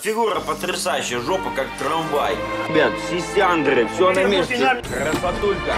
Фигура потрясающая, жопа как трамвай. Ребят, сисяндры, все на месте. Красотулька.